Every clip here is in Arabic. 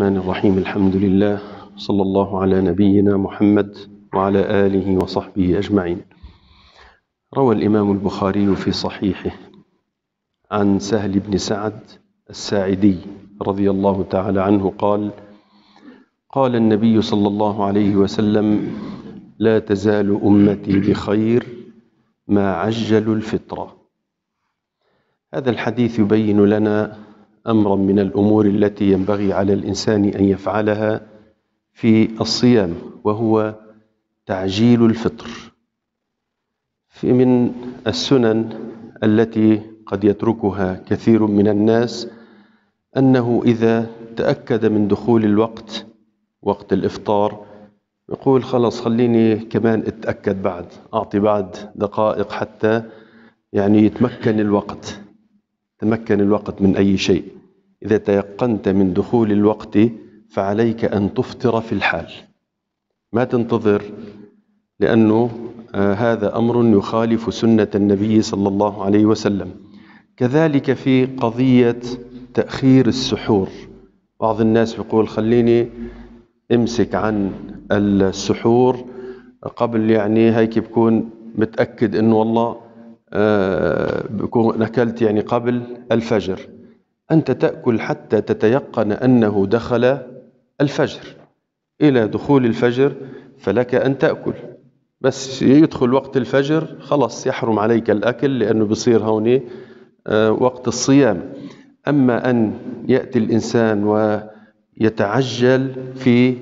الرحمن الرحيم. الحمد لله. صلى الله على نبينا محمد وعلى آله وصحبه أجمعين. روى الإمام البخاري في صحيحه عن سهل بن سعد الساعدي رضي الله تعالى عنه قال قال النبي صلى الله عليه وسلم لا تزال أمتي بخير ما عجلوا الفطرة. هذا الحديث يبين لنا أمرا من الأمور التي ينبغي على الإنسان أن يفعلها في الصيام وهو تعجيل الفطر. في من السنن التي قد يتركها كثير من الناس أنه إذا تأكد من دخول الوقت وقت الإفطار يقول خلاص خليني كمان أتأكد بعد أعطي بعد دقائق حتى يعني يتمكن الوقت. تمكن الوقت من أي شيء. إذا تيقنت من دخول الوقت فعليك أن تفطر في الحال. ما تنتظر لأنه آه هذا أمر يخالف سنة النبي صلى الله عليه وسلم. كذلك في قضية تأخير السحور. بعض الناس يقول خليني أمسك عن السحور قبل يعني هيك بكون متأكد إنه والله بكون أكلت يعني قبل الفجر. أنت تأكل حتى تتيقن أنه دخل الفجر. إلى دخول الفجر فلك أن تأكل. بس يدخل وقت الفجر خلاص يحرم عليك الأكل لأنه بصير هون وقت الصيام. أما أن يأتي الإنسان ويتعجل في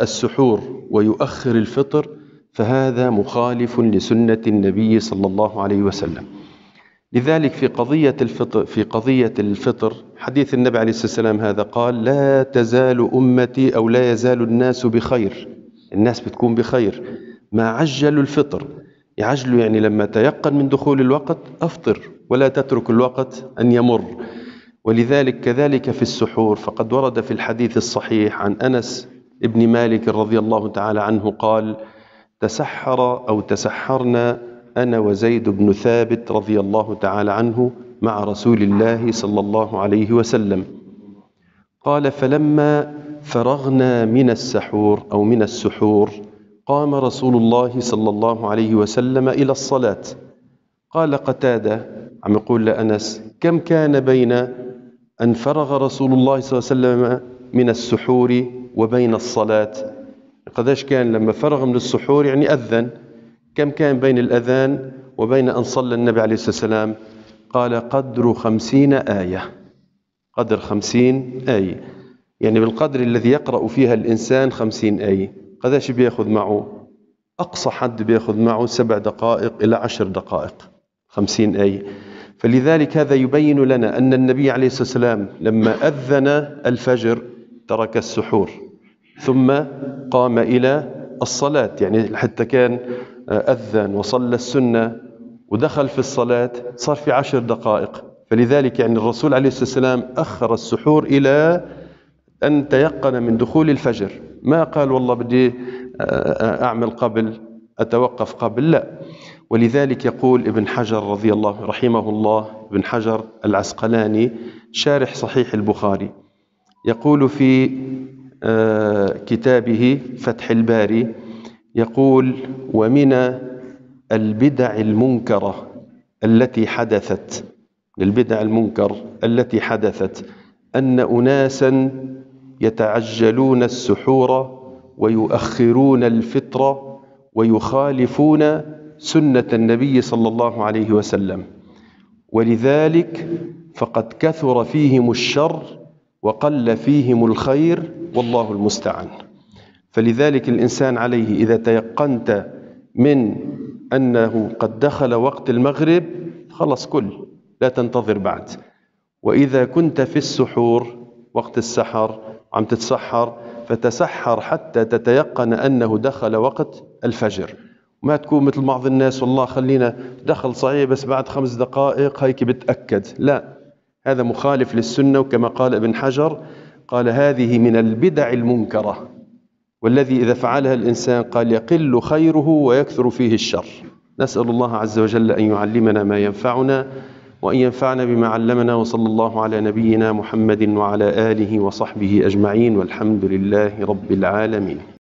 السحور ويؤخر الفطر فهذا مخالف لسنة النبي صلى الله عليه وسلم. لذلك في قضية الفطر في قضية الفطر حديث النبي عليه الصلاة والسلام هذا قال لا تزال أمتي أو لا يزال الناس بخير. الناس بتكون بخير. ما عجلوا الفطر. يعجلوا يعني لما تيقن من دخول الوقت أفطر ولا تترك الوقت أن يمر. ولذلك كذلك في السحور فقد ورد في الحديث الصحيح عن أنس ابن مالك رضي الله تعالى عنه قال تسحر أو تسحرنا أنا وزيد بن ثابت رضي الله تعالى عنه مع رسول الله صلى الله عليه وسلم. قال فلما فرغنا من السحور أو من السحور قام رسول الله صلى الله عليه وسلم إلى الصلاة. قال قتادة عم يقول لأنس كم كان بين أن فرغ رسول الله صلى الله عليه وسلم من السحور وبين الصلاة؟ قداش كان لما فرغ من السحور يعني أذن. كم كان بين الأذان وبين أن صلى النبي عليه الصلاة والسلام؟ قال قدر خمسين آية. قدر خمسين آية. يعني بالقدر الذي يقرأ فيها الإنسان خمسين آية. قداش بيأخذ معه؟ أقصى حد بيأخذ معه سبع دقائق إلى عشر دقائق. خمسين آية. فلذلك هذا يبين لنا أن النبي عليه الصلاة والسلام لما أذن الفجر ترك السحور. ثم قام إلى الصلاة. يعني حتى كان أذن وصلى السنة ودخل في الصلاة صار في عشر دقائق. فلذلك يعني الرسول عليه الصلاة والسلام أخر السحور إلى أن تيقن من دخول الفجر. ما قال والله بدي أعمل قبل أتوقف قبل؟ لا. ولذلك يقول ابن حجر رضي الله رحمه الله ابن حجر العسقلاني شارح صحيح البخاري يقول في كتابه فتح الباري يقول ومن البدع المنكرة التي حدثت البدع المنكر التي حدثت أن أناسا يتعجلون السحور ويؤخرون الفطر ويخالفون سنة النبي صلى الله عليه وسلم. ولذلك فقد كثر فيهم الشر وقل فيهم الخير والله المستعان. فلذلك الإنسان عليه إذا تيقنت من أنه قد دخل وقت المغرب خلص كل لا تنتظر بعد. وإذا كنت في السحور وقت السحر عم تتسحر فتسحر حتى تتيقن أنه دخل وقت الفجر. ما تكون مثل بعض الناس والله خلينا دخل صحيح بس بعد خمس دقائق هيك بتأكد. لا هذا مخالف للسنة وكما قال ابن حجر قال هذه من البدع المنكرة والذي إذا فعلها الإنسان قال يقل خيره ويكثر فيه الشر. نسأل الله عز وجل أن يعلمنا ما ينفعنا وأن ينفعنا بما علمنا وصلى الله على نبينا محمد وعلى آله وصحبه أجمعين والحمد لله رب العالمين.